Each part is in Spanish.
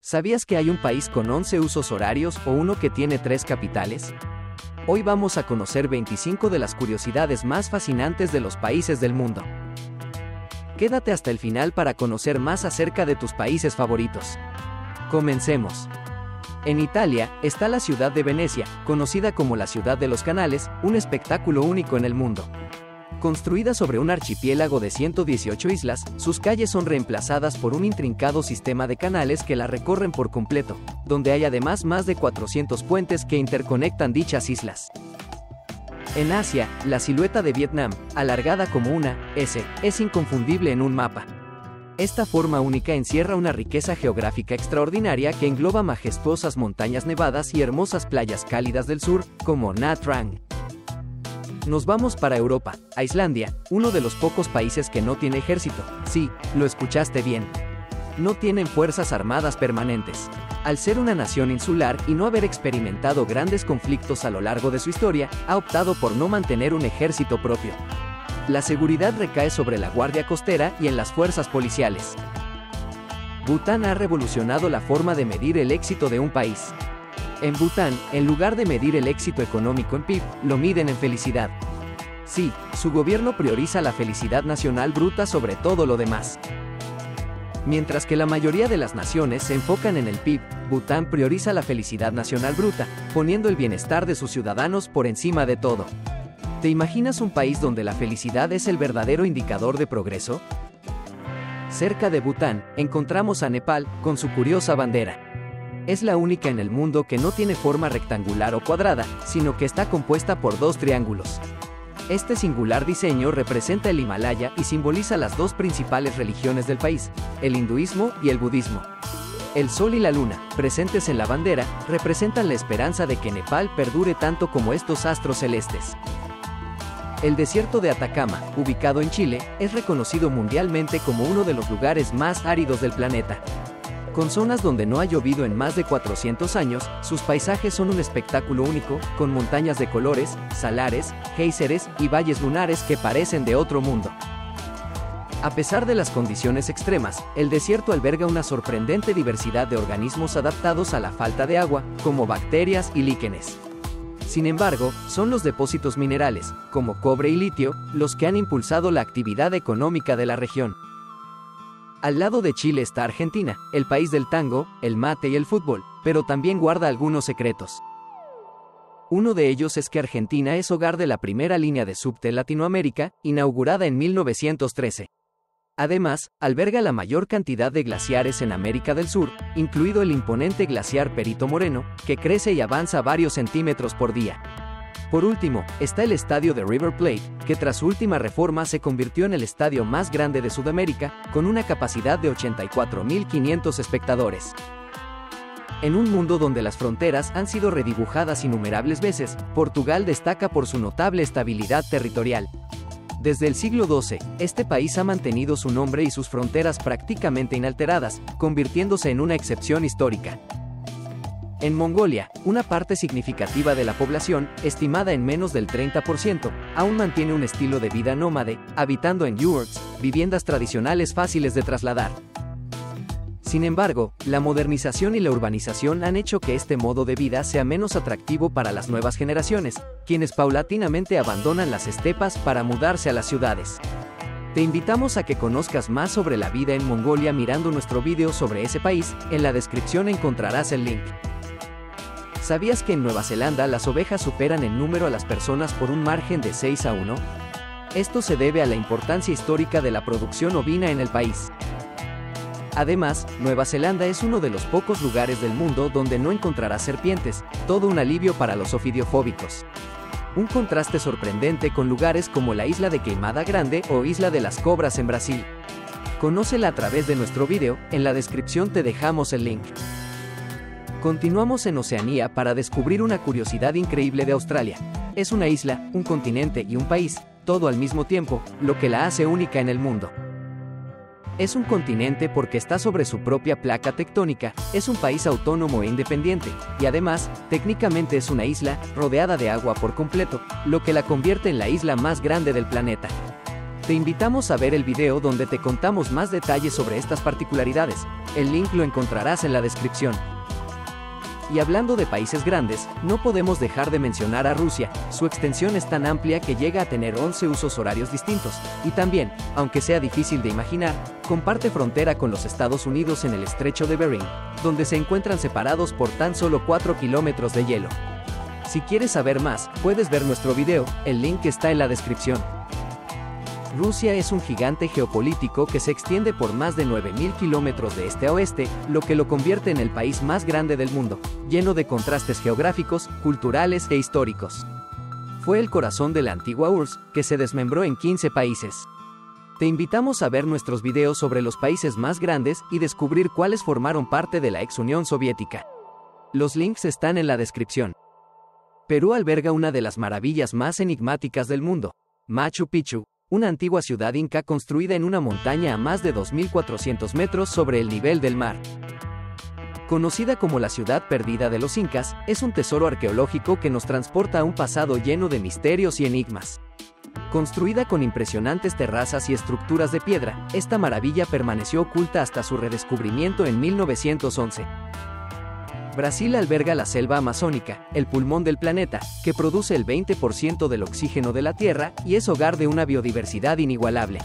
¿Sabías que hay un país con 11 usos horarios o uno que tiene tres capitales? Hoy vamos a conocer 25 de las curiosidades más fascinantes de los países del mundo. Quédate hasta el final para conocer más acerca de tus países favoritos. Comencemos. En Italia está la ciudad de Venecia, conocida como la ciudad de los canales, un espectáculo único en el mundo. Construida sobre un archipiélago de 118 islas, sus calles son reemplazadas por un intrincado sistema de canales que la recorren por completo, donde hay además más de 400 puentes que interconectan dichas islas. En Asia, la silueta de Vietnam, alargada como una S, es inconfundible en un mapa. Esta forma única encierra una riqueza geográfica extraordinaria que engloba majestuosas montañas nevadas y hermosas playas cálidas del sur, como Nha Trang. Nos vamos para Europa, a Islandia, uno de los pocos países que no tiene ejército. Sí, lo escuchaste bien. No tienen fuerzas armadas permanentes. Al ser una nación insular y no haber experimentado grandes conflictos a lo largo de su historia, ha optado por no mantener un ejército propio. La seguridad recae sobre la Guardia Costera y en las fuerzas policiales. Bután ha revolucionado la forma de medir el éxito de un país. En Bután, en lugar de medir el éxito económico en PIB, lo miden en felicidad. Sí, su gobierno prioriza la felicidad nacional bruta sobre todo lo demás. Mientras que la mayoría de las naciones se enfocan en el PIB, Bután prioriza la felicidad nacional bruta, poniendo el bienestar de sus ciudadanos por encima de todo. ¿Te imaginas un país donde la felicidad es el verdadero indicador de progreso? Cerca de Bután, encontramos a Nepal, con su curiosa bandera es la única en el mundo que no tiene forma rectangular o cuadrada, sino que está compuesta por dos triángulos. Este singular diseño representa el Himalaya y simboliza las dos principales religiones del país, el hinduismo y el budismo. El sol y la luna, presentes en la bandera, representan la esperanza de que Nepal perdure tanto como estos astros celestes. El desierto de Atacama, ubicado en Chile, es reconocido mundialmente como uno de los lugares más áridos del planeta. Con zonas donde no ha llovido en más de 400 años, sus paisajes son un espectáculo único, con montañas de colores, salares, géiseres y valles lunares que parecen de otro mundo. A pesar de las condiciones extremas, el desierto alberga una sorprendente diversidad de organismos adaptados a la falta de agua, como bacterias y líquenes. Sin embargo, son los depósitos minerales, como cobre y litio, los que han impulsado la actividad económica de la región. Al lado de Chile está Argentina, el país del tango, el mate y el fútbol, pero también guarda algunos secretos. Uno de ellos es que Argentina es hogar de la primera línea de subte Latinoamérica, inaugurada en 1913. Además, alberga la mayor cantidad de glaciares en América del Sur, incluido el imponente glaciar Perito Moreno, que crece y avanza varios centímetros por día. Por último, está el estadio de River Plate, que tras su última reforma se convirtió en el estadio más grande de Sudamérica, con una capacidad de 84.500 espectadores. En un mundo donde las fronteras han sido redibujadas innumerables veces, Portugal destaca por su notable estabilidad territorial. Desde el siglo XII, este país ha mantenido su nombre y sus fronteras prácticamente inalteradas, convirtiéndose en una excepción histórica. En Mongolia, una parte significativa de la población, estimada en menos del 30%, aún mantiene un estilo de vida nómade, habitando en yurts, viviendas tradicionales fáciles de trasladar. Sin embargo, la modernización y la urbanización han hecho que este modo de vida sea menos atractivo para las nuevas generaciones, quienes paulatinamente abandonan las estepas para mudarse a las ciudades. Te invitamos a que conozcas más sobre la vida en Mongolia mirando nuestro video sobre ese país, en la descripción encontrarás el link. ¿Sabías que en Nueva Zelanda las ovejas superan en número a las personas por un margen de 6 a 1? Esto se debe a la importancia histórica de la producción ovina en el país. Además, Nueva Zelanda es uno de los pocos lugares del mundo donde no encontrarás serpientes, todo un alivio para los ofidiofóbicos. Un contraste sorprendente con lugares como la isla de Queimada Grande o Isla de las Cobras en Brasil. Conócela a través de nuestro video, en la descripción te dejamos el link. Continuamos en Oceanía para descubrir una curiosidad increíble de Australia. Es una isla, un continente y un país, todo al mismo tiempo, lo que la hace única en el mundo. Es un continente porque está sobre su propia placa tectónica, es un país autónomo e independiente, y además, técnicamente es una isla, rodeada de agua por completo, lo que la convierte en la isla más grande del planeta. Te invitamos a ver el video donde te contamos más detalles sobre estas particularidades. El link lo encontrarás en la descripción. Y hablando de países grandes, no podemos dejar de mencionar a Rusia, su extensión es tan amplia que llega a tener 11 usos horarios distintos, y también, aunque sea difícil de imaginar, comparte frontera con los Estados Unidos en el estrecho de Bering, donde se encuentran separados por tan solo 4 kilómetros de hielo. Si quieres saber más, puedes ver nuestro video, el link está en la descripción. Rusia es un gigante geopolítico que se extiende por más de 9.000 kilómetros de este a oeste, lo que lo convierte en el país más grande del mundo, lleno de contrastes geográficos, culturales e históricos. Fue el corazón de la antigua URSS, que se desmembró en 15 países. Te invitamos a ver nuestros videos sobre los países más grandes y descubrir cuáles formaron parte de la ex Unión Soviética. Los links están en la descripción. Perú alberga una de las maravillas más enigmáticas del mundo, Machu Picchu, una antigua ciudad inca construida en una montaña a más de 2.400 metros sobre el nivel del mar. Conocida como la ciudad perdida de los incas, es un tesoro arqueológico que nos transporta a un pasado lleno de misterios y enigmas. Construida con impresionantes terrazas y estructuras de piedra, esta maravilla permaneció oculta hasta su redescubrimiento en 1911. Brasil alberga la selva amazónica, el pulmón del planeta, que produce el 20% del oxígeno de la Tierra y es hogar de una biodiversidad inigualable.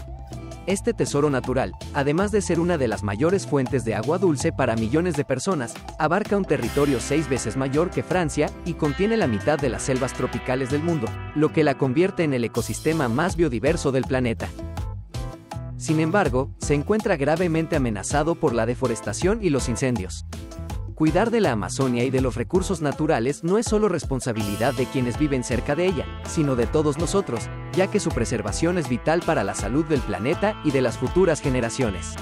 Este tesoro natural, además de ser una de las mayores fuentes de agua dulce para millones de personas, abarca un territorio seis veces mayor que Francia y contiene la mitad de las selvas tropicales del mundo, lo que la convierte en el ecosistema más biodiverso del planeta. Sin embargo, se encuentra gravemente amenazado por la deforestación y los incendios. Cuidar de la Amazonia y de los recursos naturales no es solo responsabilidad de quienes viven cerca de ella, sino de todos nosotros, ya que su preservación es vital para la salud del planeta y de las futuras generaciones.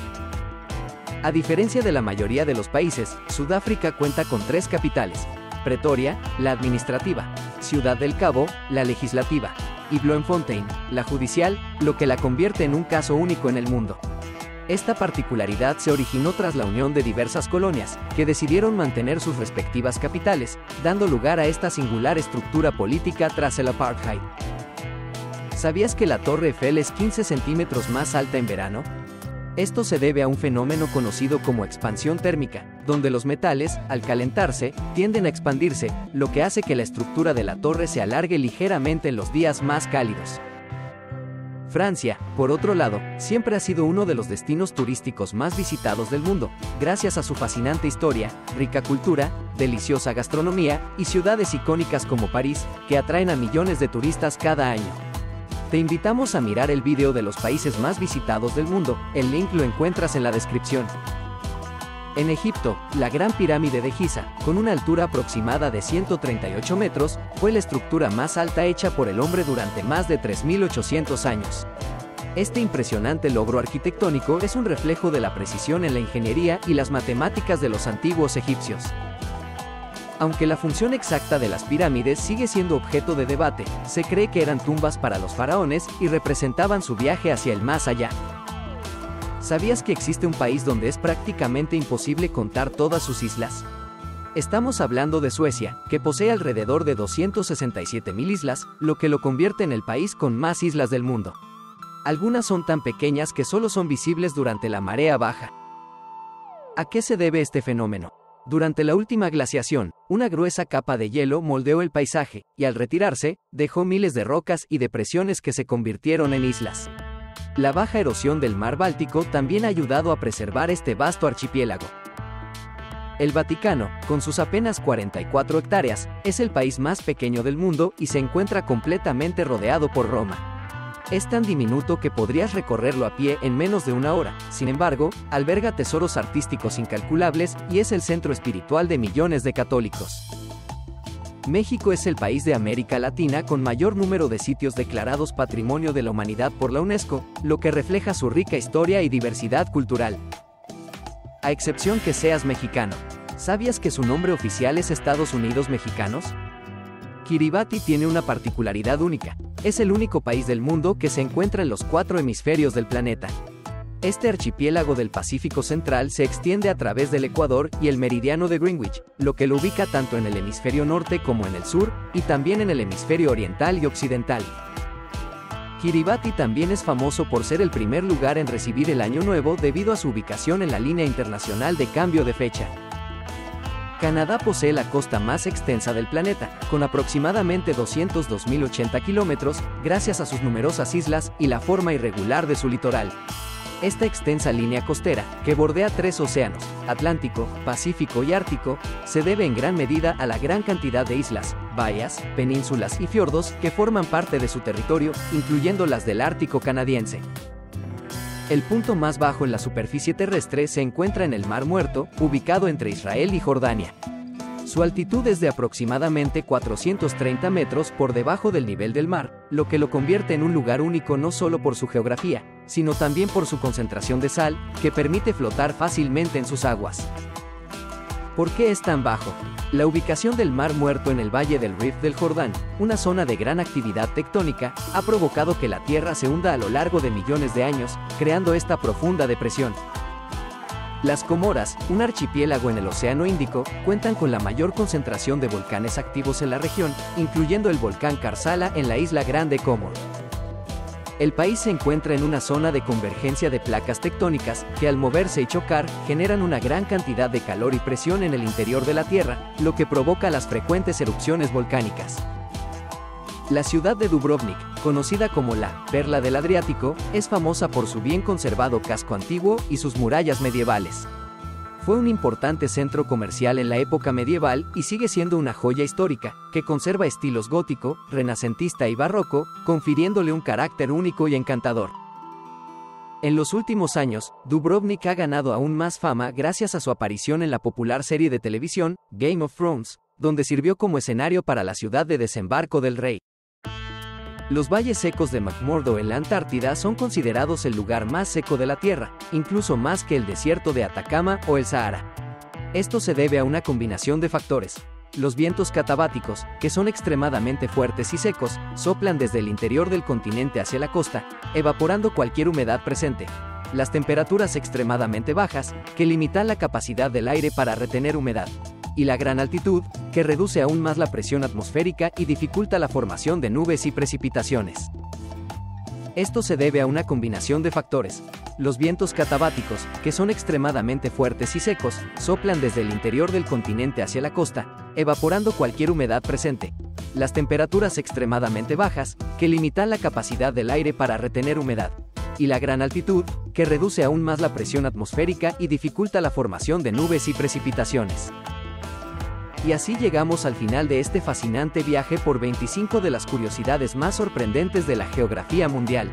A diferencia de la mayoría de los países, Sudáfrica cuenta con tres capitales, Pretoria, la administrativa, Ciudad del Cabo, la legislativa, y Bloemfontein, la judicial, lo que la convierte en un caso único en el mundo. Esta particularidad se originó tras la unión de diversas colonias, que decidieron mantener sus respectivas capitales, dando lugar a esta singular estructura política tras el apartheid. ¿Sabías que la Torre Eiffel es 15 centímetros más alta en verano? Esto se debe a un fenómeno conocido como expansión térmica, donde los metales, al calentarse, tienden a expandirse, lo que hace que la estructura de la torre se alargue ligeramente en los días más cálidos. Francia, por otro lado, siempre ha sido uno de los destinos turísticos más visitados del mundo, gracias a su fascinante historia, rica cultura, deliciosa gastronomía y ciudades icónicas como París, que atraen a millones de turistas cada año. Te invitamos a mirar el video de los países más visitados del mundo, el link lo encuentras en la descripción. En Egipto, la Gran Pirámide de Giza, con una altura aproximada de 138 metros, fue la estructura más alta hecha por el hombre durante más de 3.800 años. Este impresionante logro arquitectónico es un reflejo de la precisión en la ingeniería y las matemáticas de los antiguos egipcios. Aunque la función exacta de las pirámides sigue siendo objeto de debate, se cree que eran tumbas para los faraones y representaban su viaje hacia el más allá. ¿Sabías que existe un país donde es prácticamente imposible contar todas sus islas? Estamos hablando de Suecia, que posee alrededor de 267.000 islas, lo que lo convierte en el país con más islas del mundo. Algunas son tan pequeñas que solo son visibles durante la marea baja. ¿A qué se debe este fenómeno? Durante la última glaciación, una gruesa capa de hielo moldeó el paisaje, y al retirarse, dejó miles de rocas y depresiones que se convirtieron en islas. La baja erosión del mar Báltico también ha ayudado a preservar este vasto archipiélago. El Vaticano, con sus apenas 44 hectáreas, es el país más pequeño del mundo y se encuentra completamente rodeado por Roma. Es tan diminuto que podrías recorrerlo a pie en menos de una hora, sin embargo, alberga tesoros artísticos incalculables y es el centro espiritual de millones de católicos. México es el país de América Latina con mayor número de sitios declarados Patrimonio de la Humanidad por la UNESCO, lo que refleja su rica historia y diversidad cultural. A excepción que seas mexicano. ¿Sabías que su nombre oficial es Estados Unidos Mexicanos? Kiribati tiene una particularidad única. Es el único país del mundo que se encuentra en los cuatro hemisferios del planeta. Este archipiélago del Pacífico Central se extiende a través del Ecuador y el meridiano de Greenwich, lo que lo ubica tanto en el hemisferio norte como en el sur, y también en el hemisferio oriental y occidental. Kiribati también es famoso por ser el primer lugar en recibir el Año Nuevo debido a su ubicación en la línea internacional de cambio de fecha. Canadá posee la costa más extensa del planeta, con aproximadamente 202.080 kilómetros, gracias a sus numerosas islas y la forma irregular de su litoral. Esta extensa línea costera, que bordea tres océanos, Atlántico, Pacífico y Ártico, se debe en gran medida a la gran cantidad de islas, bahías, penínsulas y fiordos que forman parte de su territorio, incluyendo las del Ártico canadiense. El punto más bajo en la superficie terrestre se encuentra en el Mar Muerto, ubicado entre Israel y Jordania. Su altitud es de aproximadamente 430 metros por debajo del nivel del mar, lo que lo convierte en un lugar único no solo por su geografía, sino también por su concentración de sal, que permite flotar fácilmente en sus aguas. ¿Por qué es tan bajo? La ubicación del Mar Muerto en el Valle del Rif del Jordán, una zona de gran actividad tectónica, ha provocado que la Tierra se hunda a lo largo de millones de años, creando esta profunda depresión. Las Comoras, un archipiélago en el Océano Índico, cuentan con la mayor concentración de volcanes activos en la región, incluyendo el volcán Karsala en la isla Grande Comor. El país se encuentra en una zona de convergencia de placas tectónicas que al moverse y chocar generan una gran cantidad de calor y presión en el interior de la Tierra, lo que provoca las frecuentes erupciones volcánicas. La ciudad de Dubrovnik, conocida como la Perla del Adriático, es famosa por su bien conservado casco antiguo y sus murallas medievales. Fue un importante centro comercial en la época medieval y sigue siendo una joya histórica, que conserva estilos gótico, renacentista y barroco, confiriéndole un carácter único y encantador. En los últimos años, Dubrovnik ha ganado aún más fama gracias a su aparición en la popular serie de televisión, Game of Thrones, donde sirvió como escenario para la ciudad de desembarco del rey. Los valles secos de McMurdo en la Antártida son considerados el lugar más seco de la Tierra, incluso más que el desierto de Atacama o el Sahara. Esto se debe a una combinación de factores. Los vientos catabáticos, que son extremadamente fuertes y secos, soplan desde el interior del continente hacia la costa, evaporando cualquier humedad presente. Las temperaturas extremadamente bajas, que limitan la capacidad del aire para retener humedad y la gran altitud, que reduce aún más la presión atmosférica y dificulta la formación de nubes y precipitaciones. Esto se debe a una combinación de factores. Los vientos catabáticos, que son extremadamente fuertes y secos, soplan desde el interior del continente hacia la costa, evaporando cualquier humedad presente. Las temperaturas extremadamente bajas, que limitan la capacidad del aire para retener humedad. Y la gran altitud, que reduce aún más la presión atmosférica y dificulta la formación de nubes y precipitaciones. Y así llegamos al final de este fascinante viaje por 25 de las curiosidades más sorprendentes de la geografía mundial.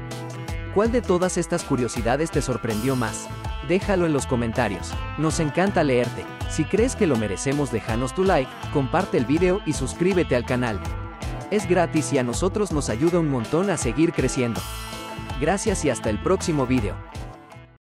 ¿Cuál de todas estas curiosidades te sorprendió más? Déjalo en los comentarios. Nos encanta leerte. Si crees que lo merecemos, déjanos tu like, comparte el video y suscríbete al canal. Es gratis y a nosotros nos ayuda un montón a seguir creciendo. Gracias y hasta el próximo video.